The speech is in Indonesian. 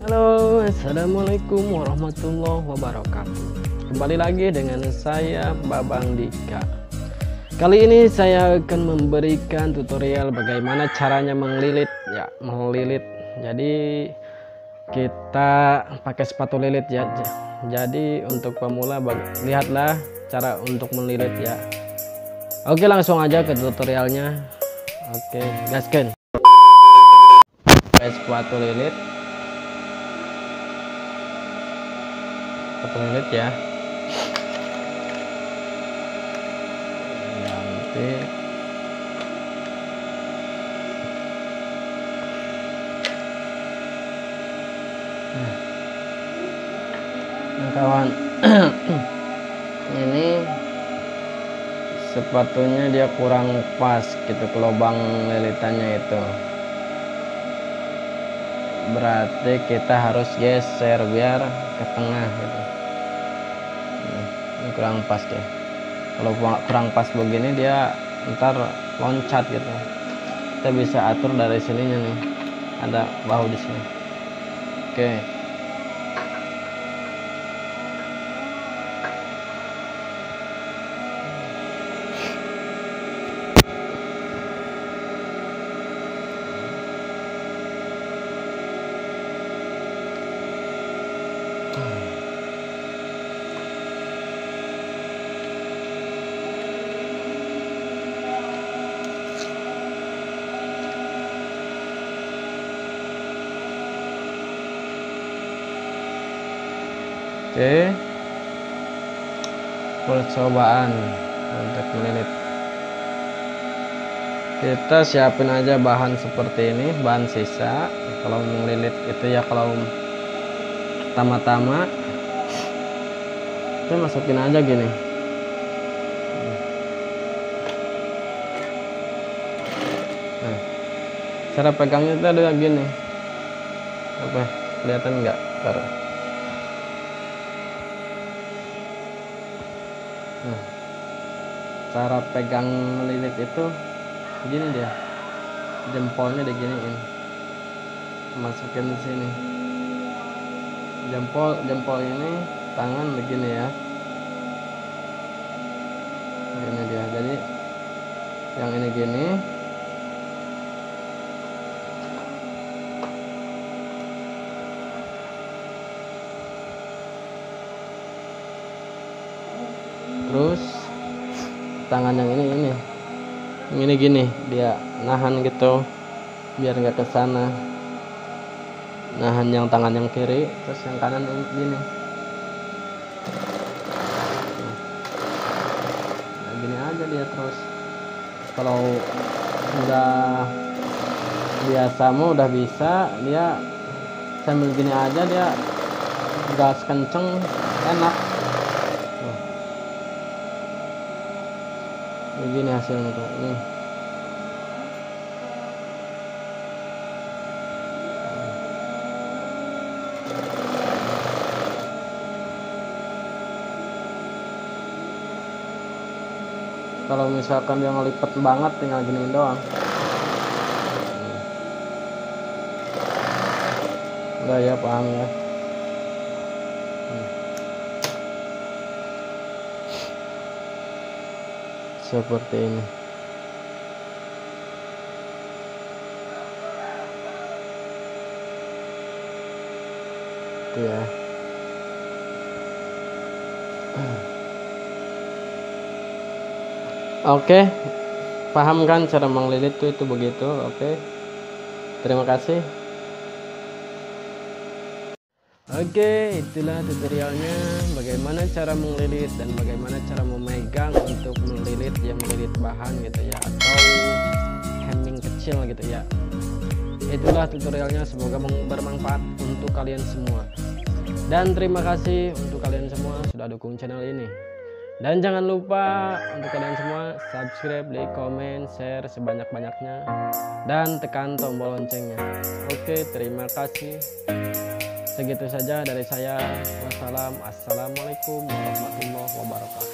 Halo, assalamualaikum warahmatullahi wabarakatuh. Kembali lagi dengan saya, Babang Dika. Kali ini saya akan memberikan tutorial bagaimana caranya mengelilit, ya, melilit. Jadi kita pakai sepatu lilit ya. Jadi untuk pemula, lihatlah cara untuk melilit ya. Oke, langsung aja ke tutorialnya. Oke, gaskan. Pakai sepatu lilit. Sepatu lilit ya. Nanti Nah, kawan. ini sepatunya dia kurang pas gitu ke lubang lilitannya itu berarti kita harus geser biar ke tengah gitu. Ini kurang pas deh. Kalau kurang pas begini dia ntar loncat gitu. Kita bisa atur dari sininya nih. Ada bahu di sini. Oke Oke. Percobaan untuk melilit. Kita siapin aja bahan seperti ini, bahan sisa. Kalau melilit itu ya kalau pertama-tama kita masukin aja gini. Nah, cara pegangnya itu ada gini. Apa? Kelihatan nggak? Taruh. Nah, cara pegang melilit itu gini dia. Jempolnya diginiin. Masukin sini. Jempol jempol ini tangan begini ya. Ini dia. Jadi yang ini gini terus tangan yang ini ini. Ini gini dia nahan gitu biar nggak ke sana. Nahan yang tangan yang kiri terus yang kanan yang gini. Nah, gini aja dia terus. Kalau udah biasa mau udah bisa dia sambil gini aja dia gas kenceng enak tuh ini kalau misalkan dia ngelipet banget tinggal giniin doang. Udah ya paham ya seperti ini. Ya. Oke paham kan cara mengelilit itu itu begitu. Oke. Terima kasih Oke, itulah tutorialnya bagaimana cara melilit dan bagaimana cara memegang untuk melilit ya melilit bahan gitu ya atau hemming kecil gitu ya. Itulah tutorialnya semoga bermanfaat untuk kalian semua. Dan terima kasih untuk kalian semua sudah dukung channel ini. Dan jangan lupa untuk kalian semua subscribe, like, comment, share sebanyak-banyaknya dan tekan tombol loncengnya. Oke, terima kasih. Segitu saja dari saya. Wassalam. Assalamualaikum warahmatullahi wabarakatuh.